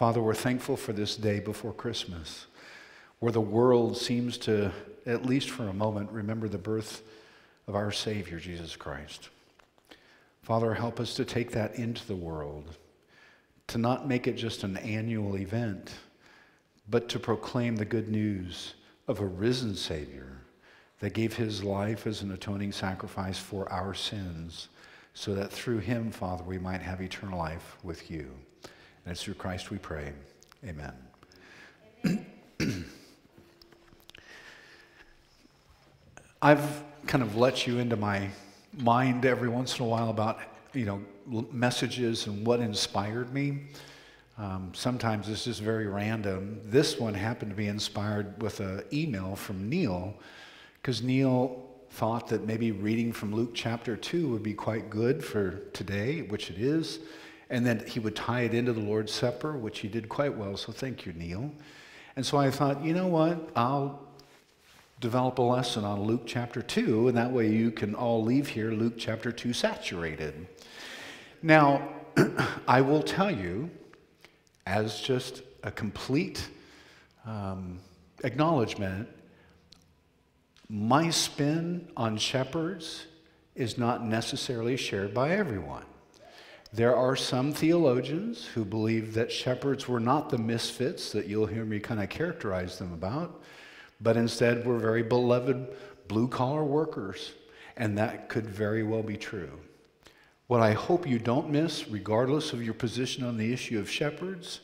Father, we're thankful for this day before Christmas, where the world seems to, at least for a moment, remember the birth of our Savior, Jesus Christ. Father, help us to take that into the world, to not make it just an annual event, but to proclaim the good news of a risen Savior that gave his life as an atoning sacrifice for our sins, so that through him, Father, we might have eternal life with you. And it's through Christ we pray. Amen. Amen. I've kind of let you into my mind every once in a while about, you know, messages and what inspired me. Um, sometimes it's just very random. This one happened to be inspired with an email from Neil, because Neil thought that maybe reading from Luke chapter 2 would be quite good for today, which it is, and then he would tie it into the Lord's Supper, which he did quite well. So thank you, Neil. And so I thought, you know what? I'll develop a lesson on Luke chapter 2, and that way you can all leave here Luke chapter 2 saturated. Now, I will tell you, as just a complete um, acknowledgement, my spin on shepherds is not necessarily shared by everyone. There are some theologians who believe that shepherds were not the misfits that you'll hear me kind of characterize them about but instead were very beloved blue collar workers. And that could very well be true. What I hope you don't miss, regardless of your position on the issue of shepherds,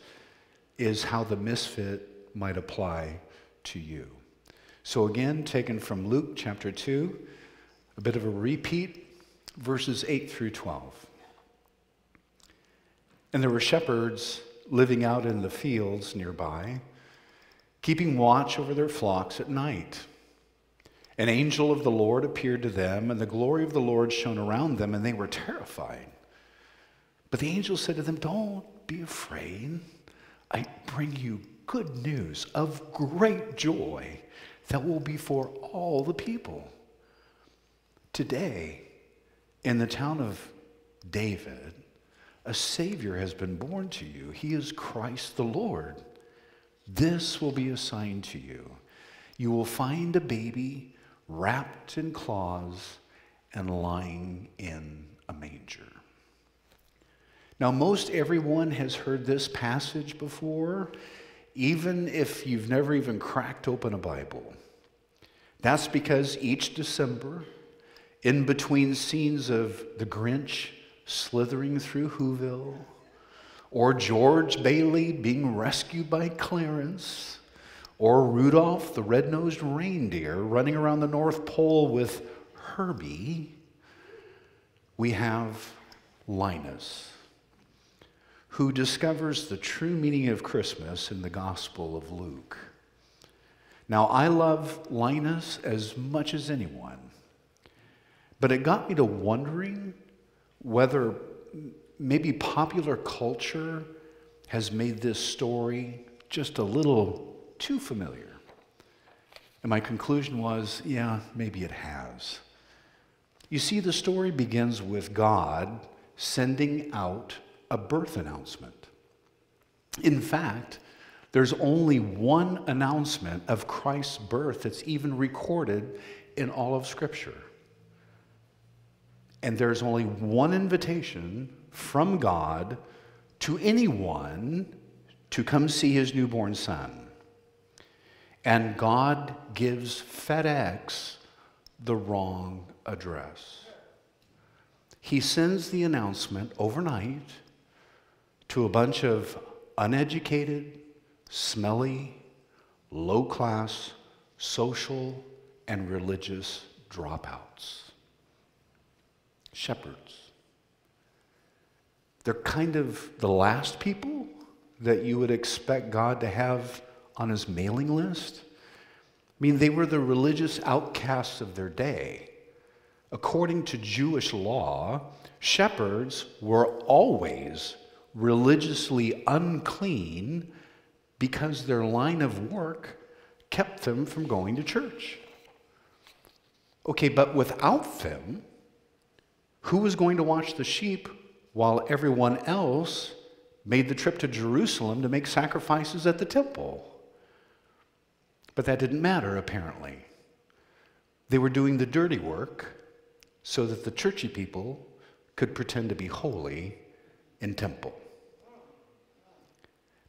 is how the misfit might apply to you. So, again, taken from Luke chapter 2, a bit of a repeat, verses 8 through 12. And there were shepherds living out in the fields nearby keeping watch over their flocks at night. An angel of the Lord appeared to them, and the glory of the Lord shone around them, and they were terrified. But the angel said to them, Don't be afraid. I bring you good news of great joy that will be for all the people. Today, in the town of David, a Savior has been born to you. He is Christ the Lord. This will be a sign to you. You will find a baby wrapped in cloths and lying in a manger. Now, most everyone has heard this passage before, even if you've never even cracked open a Bible. That's because each December, in between scenes of the Grinch slithering through Whoville, or George Bailey being rescued by Clarence, or Rudolph the red nosed reindeer running around the North Pole with Herbie, we have Linus, who discovers the true meaning of Christmas in the Gospel of Luke. Now, I love Linus as much as anyone, but it got me to wondering whether maybe popular culture has made this story just a little too familiar. And my conclusion was yeah, maybe it has. You see, the story begins with God sending out a birth announcement. In fact, there's only one announcement of Christ's birth that's even recorded in all of Scripture. And there's only one invitation from God to anyone to come see his newborn son. And God gives FedEx the wrong address. He sends the announcement overnight to a bunch of uneducated, smelly, low class, social, and religious dropouts. Shepherds. They're kind of the last people that you would expect God to have on his mailing list. I mean, they were the religious outcasts of their day. According to Jewish law, shepherds were always religiously unclean because their line of work kept them from going to church. Okay, but without them, who was going to watch the sheep while everyone else made the trip to Jerusalem to make sacrifices at the temple. But that didn't matter, apparently. They were doing the dirty work so that the churchy people could pretend to be holy in temple.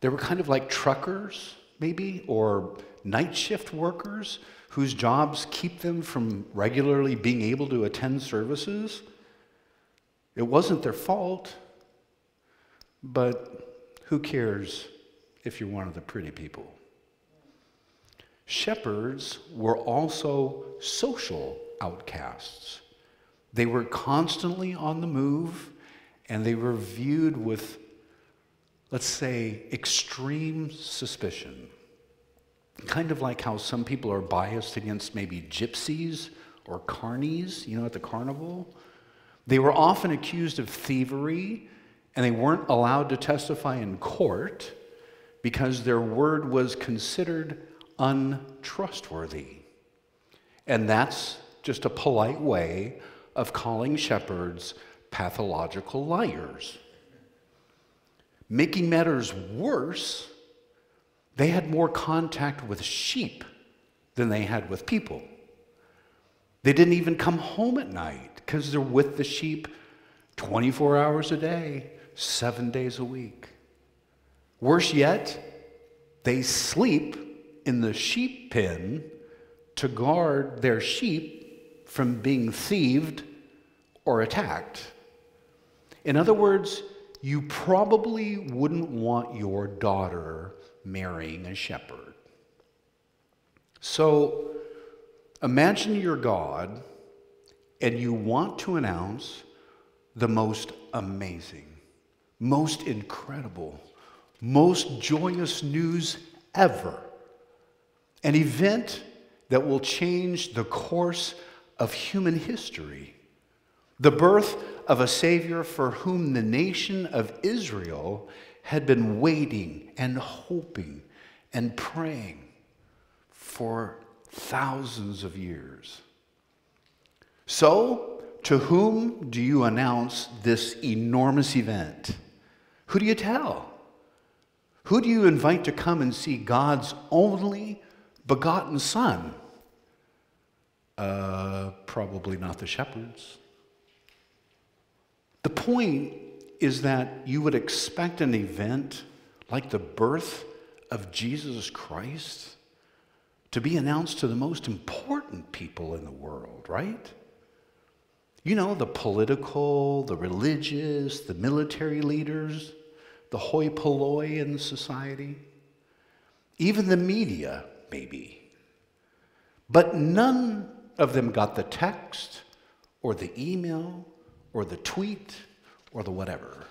They were kind of like truckers, maybe, or night shift workers whose jobs keep them from regularly being able to attend services. It wasn't their fault, but who cares if you're one of the pretty people? Shepherds were also social outcasts. They were constantly on the move and they were viewed with, let's say, extreme suspicion. Kind of like how some people are biased against maybe gypsies or carnies, you know, at the carnival. They were often accused of thievery and they weren't allowed to testify in court because their word was considered untrustworthy. And that's just a polite way of calling shepherds pathological liars. Making matters worse, they had more contact with sheep than they had with people. They didn't even come home at night because they're with the sheep 24 hours a day, seven days a week. Worse yet, they sleep in the sheep pen to guard their sheep from being thieved or attacked. In other words, you probably wouldn't want your daughter marrying a shepherd. So imagine you're God and you want to announce the most amazing, most incredible, most joyous news ever an event that will change the course of human history. The birth of a Savior for whom the nation of Israel had been waiting and hoping and praying for thousands of years. So, to whom do you announce this enormous event? Who do you tell? Who do you invite to come and see God's only begotten son? Uh, probably not the shepherds. The point is that you would expect an event like the birth of Jesus Christ to be announced to the most important people in the world, right? You know, the political, the religious, the military leaders, the hoi polloi in society, even the media maybe. But none of them got the text or the email or the tweet or the whatever.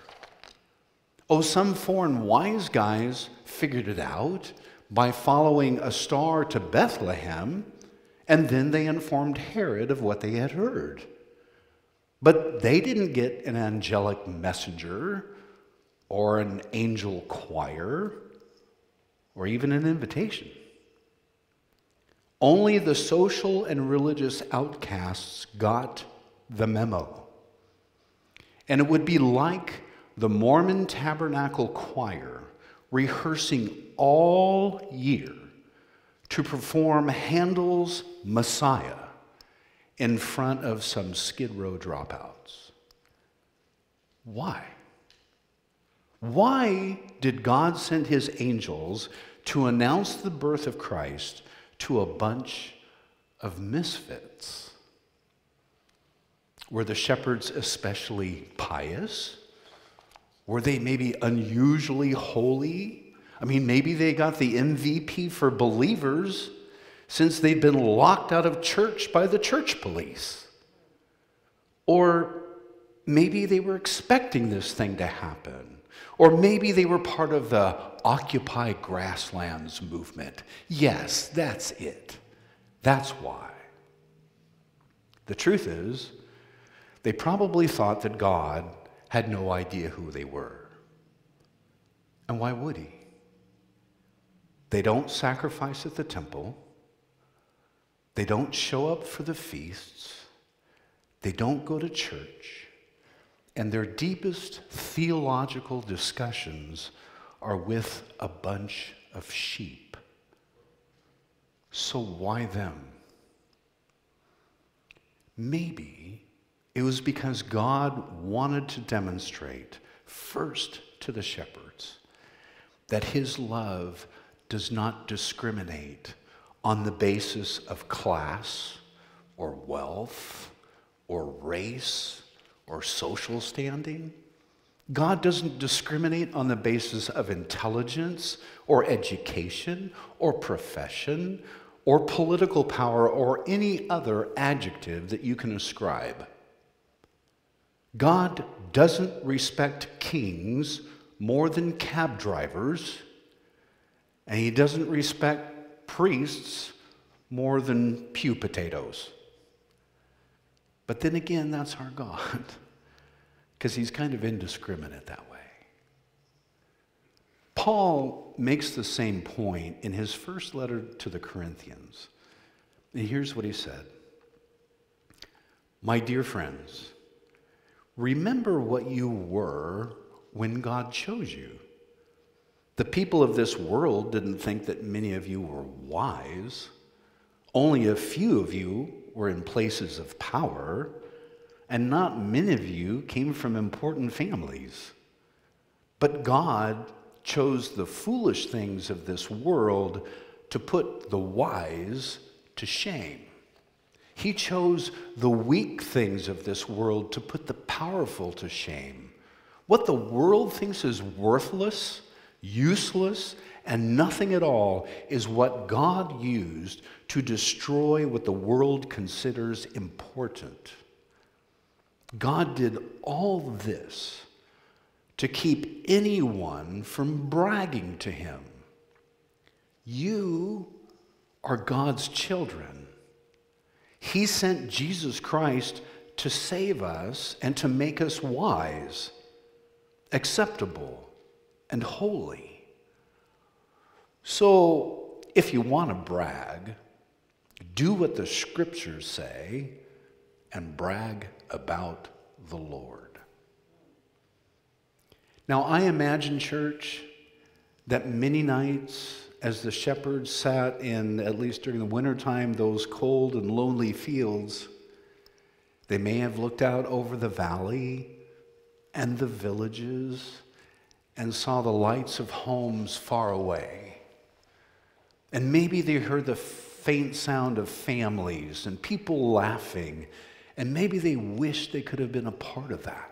Oh, some foreign wise guys figured it out by following a star to Bethlehem, and then they informed Herod of what they had heard. But they didn't get an angelic messenger or an angel choir or even an invitation. Only the social and religious outcasts got the memo. And it would be like the Mormon Tabernacle Choir rehearsing all year to perform Handel's Messiah in front of some Skid Row dropouts. Why? Why did God send his angels to announce the birth of Christ to a bunch of misfits. Were the shepherds especially pious? Were they maybe unusually holy? I mean, maybe they got the MVP for believers since they'd been locked out of church by the church police. Or maybe they were expecting this thing to happen. Or maybe they were part of the Occupy Grasslands movement. Yes, that's it. That's why. The truth is, they probably thought that God had no idea who they were. And why would he? They don't sacrifice at the temple. They don't show up for the feasts. They don't go to church. and their deepest theological discussions are with a bunch of sheep. So why them? Maybe it was because God wanted to demonstrate first to the shepherds that his love does not discriminate on the basis of class or wealth or race or social standing. God doesn't discriminate on the basis of intelligence or education or profession or political power or any other adjective that you can ascribe. God doesn't respect kings more than cab drivers, and he doesn't respect priests more than pew potatoes. But then again, that's our God, because he's kind of indiscriminate that way. Paul makes the same point in his first letter to the Corinthians. And here's what he said My dear friends, remember what you were when God chose you. The people of this world didn't think that many of you were wise. Only a few of you were in places of power, and not many of you came from important families. But God chose the foolish things of this world to put the wise to shame. He chose the weak things of this world to put the powerful to shame. What the world thinks is worthless, useless, and nothing at all is what God used to destroy what the world considers important. God did all this to keep anyone from bragging to him. You are God's children. He sent Jesus Christ to save us and to make us wise, acceptable, and holy. So, if you want to brag, do what the scriptures say and brag about the Lord. Now, I imagine, church, that many nights as the shepherds sat in, at least during the wintertime, those cold and lonely fields, they may have looked out over the valley and the villages and saw the lights of homes far away. And maybe they heard the faint sound of families and people laughing, and maybe they wished they could have been a part of that.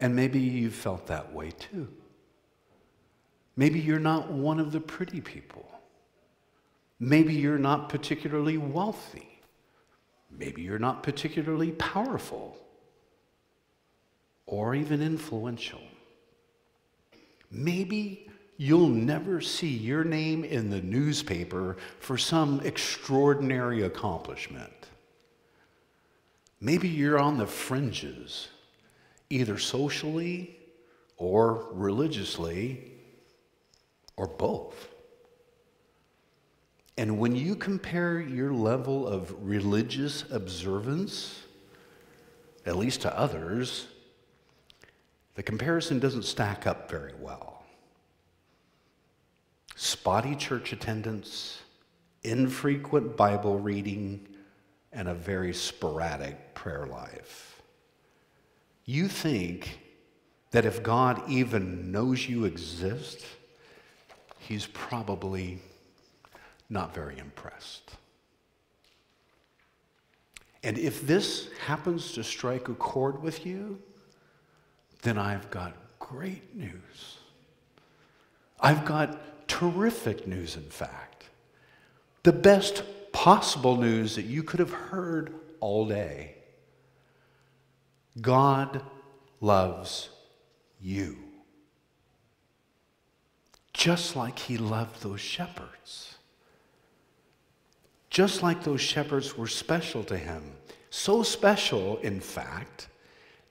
And maybe you felt that way too. Maybe you're not one of the pretty people. Maybe you're not particularly wealthy. Maybe you're not particularly powerful or even influential. Maybe you'll never see your name in the newspaper for some extraordinary accomplishment. Maybe you're on the fringes, either socially or religiously or both. And when you compare your level of religious observance, at least to others, the comparison doesn't stack up very well. Spotty church attendance, infrequent Bible reading, and a very sporadic prayer life. You think that if God even knows you exist, he's probably not very impressed. And if this happens to strike a chord with you, then I've got great news. I've got terrific news, in fact. The best possible news that you could have heard all day. God loves you just like he loved those shepherds. Just like those shepherds were special to him. So special, in fact,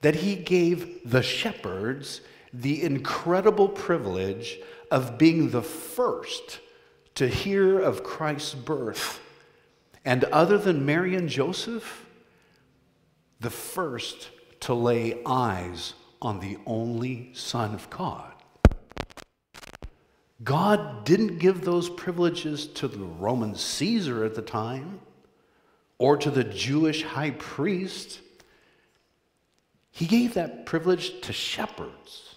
that he gave the shepherds the incredible privilege of being the first to hear of Christ's birth. And other than Mary and Joseph, the first to lay eyes on the only Son of God. God didn't give those privileges to the Roman Caesar at the time or to the Jewish high priest. He gave that privilege to shepherds,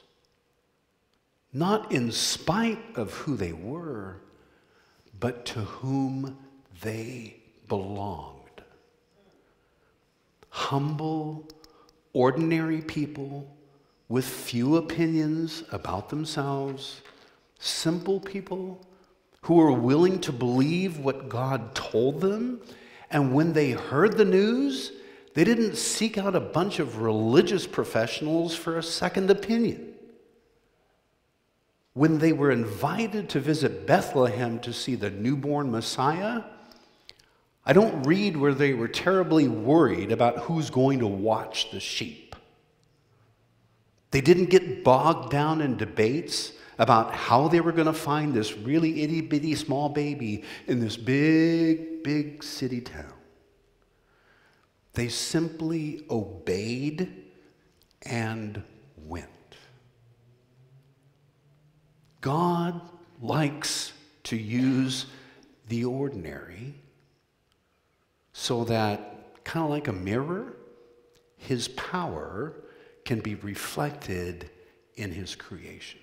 not in spite of who they were, but to whom they belonged. Humble, ordinary people with few opinions about themselves, simple people who were willing to believe what God told them. And when they heard the news, they didn't seek out a bunch of religious professionals for a second opinion. When they were invited to visit Bethlehem to see the newborn Messiah, I don't read where they were terribly worried about who's going to watch the sheep. They didn't get bogged down in debates about how they were going to find this really itty bitty small baby in this big, big city town. They simply obeyed and went. God likes to use the ordinary so that, kind of like a mirror, his power can be reflected in his creation.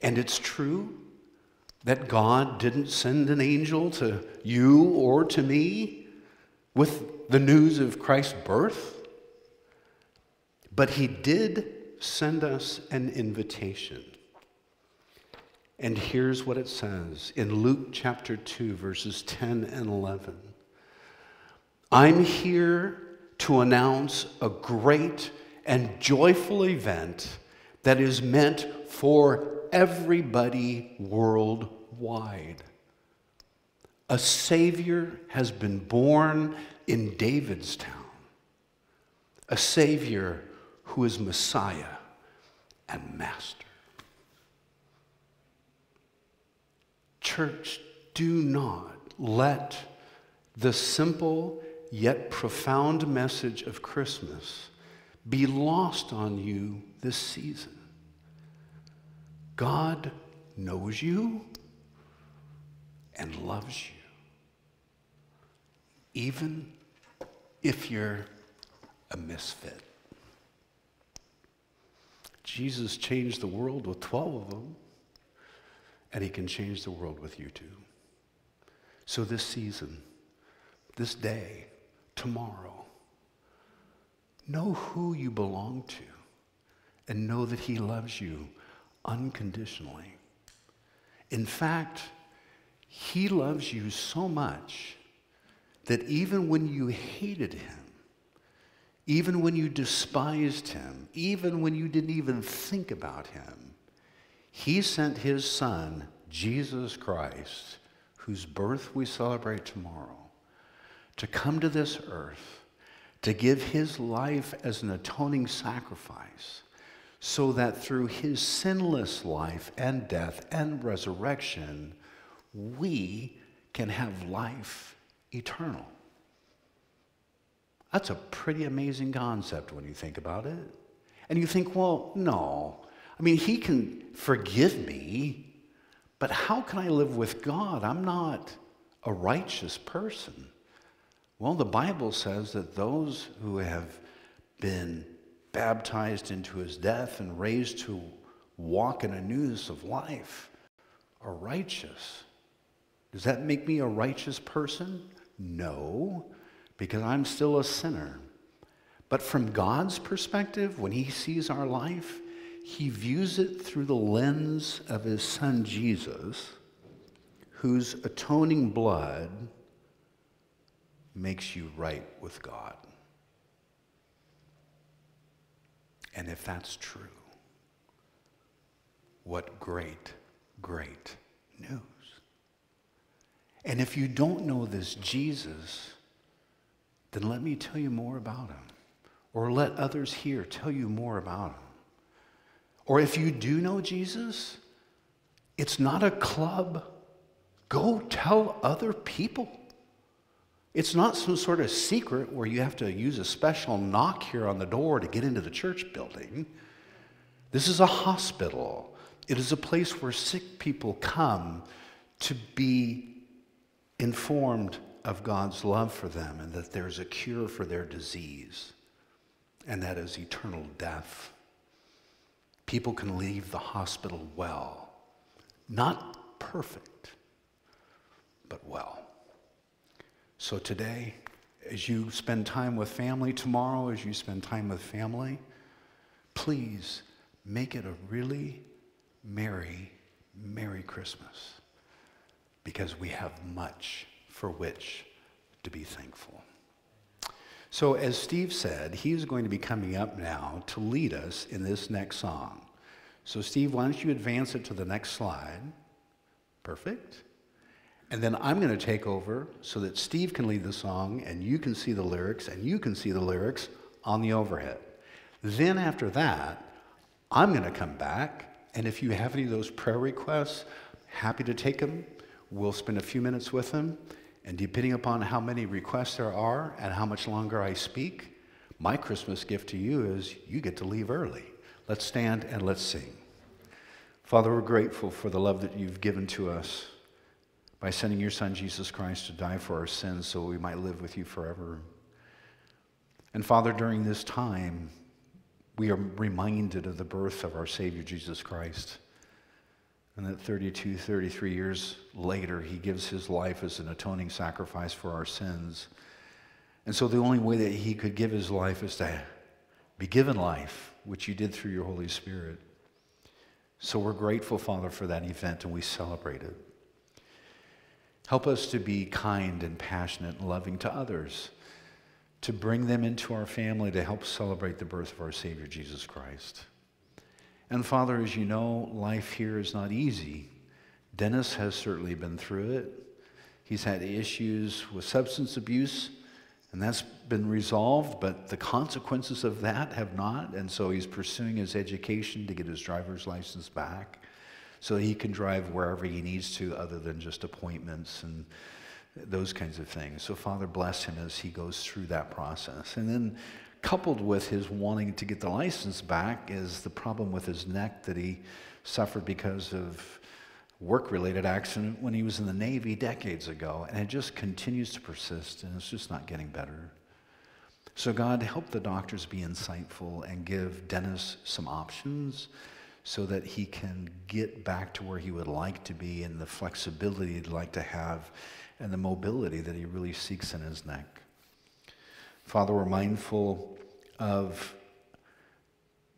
And it's true that God didn't send an angel to you or to me with the news of Christ's birth, but he did send us an invitation. And here's what it says in Luke chapter 2, verses 10 and 11. I'm here to announce a great and joyful event that is meant for everybody worldwide. A Savior has been born in David's town, a Savior who is Messiah and Master. Church, do not let the simple yet profound message of Christmas be lost on you this season. God knows you and loves you, even if you're a misfit. Jesus changed the world with 12 of them, and he can change the world with you too. So, this season, this day, tomorrow. Know who you belong to and know that He loves you unconditionally. In fact, He loves you so much that even when you hated Him, even when you despised Him, even when you didn't even think about Him, He sent His Son, Jesus Christ, whose birth we celebrate tomorrow to come to this earth, to give his life as an atoning sacrifice, so that through his sinless life and death and resurrection, we can have life eternal. That's a pretty amazing concept when you think about it. And you think, well, no. I mean, he can forgive me, but how can I live with God? I'm not a righteous person. Well, the Bible says that those who have been baptized into his death and raised to walk in a newness of life are righteous. Does that make me a righteous person? No, because I'm still a sinner. But from God's perspective, when he sees our life, he views it through the lens of his son Jesus, whose atoning blood makes you right with God. And if that's true, what great, great news. And if you don't know this Jesus, then let me tell you more about him. Or let others here tell you more about him. Or if you do know Jesus, it's not a club. Go tell other people. It's not some sort of secret where you have to use a special knock here on the door to get into the church building. This is a hospital. It is a place where sick people come to be informed of God's love for them and that there's a cure for their disease, and that is eternal death. People can leave the hospital well, not perfect, but well. So today, as you spend time with family, tomorrow, as you spend time with family, please make it a really merry, Merry Christmas because we have much for which to be thankful. So, as Steve said, he's going to be coming up now to lead us in this next song. So, Steve, why don't you advance it to the next slide? Perfect. And then I'm going to take over so that Steve can lead the song and you can see the lyrics and you can see the lyrics on the overhead. Then, after that, I'm going to come back. And if you have any of those prayer requests, happy to take them. We'll spend a few minutes with them. And depending upon how many requests there are and how much longer I speak, my Christmas gift to you is you get to leave early. Let's stand and let's sing. Father, we're grateful for the love that you've given to us by sending your Son, Jesus Christ, to die for our sins so we might live with you forever. And Father, during this time, we are reminded of the birth of our Savior, Jesus Christ. And that 32, 33 years later, he gives his life as an atoning sacrifice for our sins. And so the only way that he could give his life is to be given life, which you did through your Holy Spirit. So we're grateful, Father, for that event, and we celebrate it. Help us to be kind and passionate and loving to others, to bring them into our family to help celebrate the birth of our Savior, Jesus Christ. And Father, as you know, life here is not easy. Dennis has certainly been through it. He's had issues with substance abuse, and that's been resolved, but the consequences of that have not. And so he's pursuing his education to get his driver's license back so he can drive wherever he needs to, other than just appointments and those kinds of things. So, Father, bless him as he goes through that process. And then coupled with his wanting to get the license back is the problem with his neck that he suffered because of work-related accident when he was in the Navy decades ago, and it just continues to persist, and it's just not getting better. So God, help the doctors be insightful and give Dennis some options so that he can get back to where he would like to be and the flexibility he'd like to have and the mobility that he really seeks in his neck. Father, we're mindful of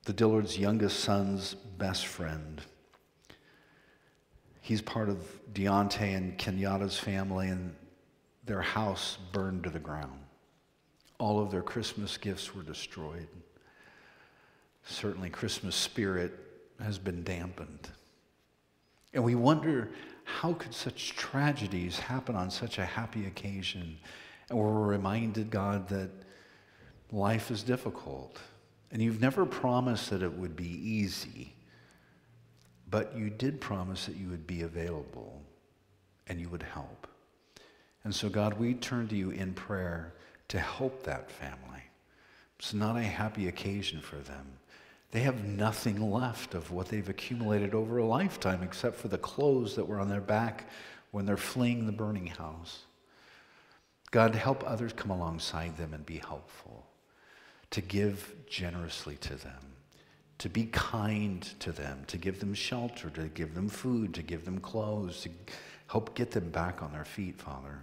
the Dillard's youngest son's best friend. He's part of Deontay and Kenyatta's family, and their house burned to the ground. All of their Christmas gifts were destroyed. Certainly, Christmas spirit has been dampened. And we wonder how could such tragedies happen on such a happy occasion? And we're reminded, God, that life is difficult. And you've never promised that it would be easy, but you did promise that you would be available and you would help. And so, God, we turn to you in prayer to help that family. It's not a happy occasion for them. They have nothing left of what they've accumulated over a lifetime except for the clothes that were on their back when they're fleeing the burning house. God, help others come alongside them and be helpful to give generously to them, to be kind to them, to give them shelter, to give them food, to give them clothes, to help get them back on their feet, Father.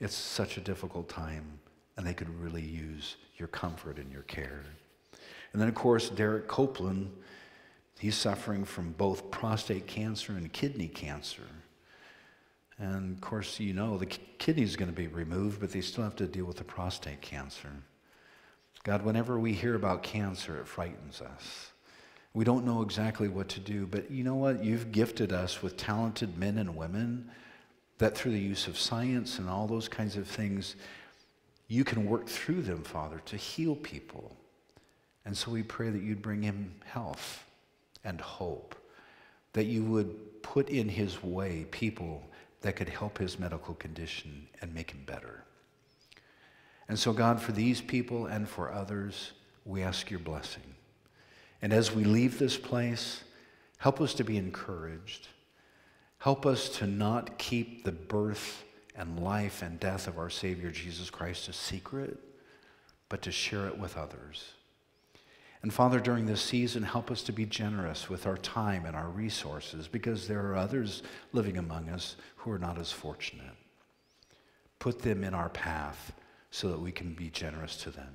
It's such a difficult time, and they could really use your comfort and your care. And then, of course, Derek Copeland, he's suffering from both prostate cancer and kidney cancer. And of course, you know, the kidney is going to be removed, but they still have to deal with the prostate cancer. God, whenever we hear about cancer, it frightens us. We don't know exactly what to do, but you know what? You've gifted us with talented men and women that through the use of science and all those kinds of things, you can work through them, Father, to heal people. And so we pray that you'd bring him health and hope, that you would put in his way people that could help his medical condition and make him better. And so, God, for these people and for others, we ask your blessing. And as we leave this place, help us to be encouraged. Help us to not keep the birth and life and death of our Savior Jesus Christ a secret, but to share it with others. And Father, during this season, help us to be generous with our time and our resources because there are others living among us who are not as fortunate. Put them in our path so that we can be generous to them.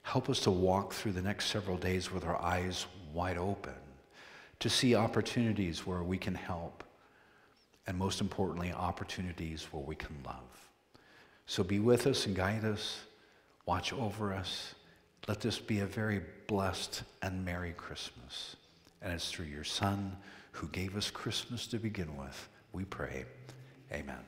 Help us to walk through the next several days with our eyes wide open, to see opportunities where we can help, and most importantly, opportunities where we can love. So be with us and guide us, watch over us. Let this be a very blessed and Merry Christmas. And it's through your Son who gave us Christmas to begin with, we pray. Amen.